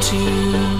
to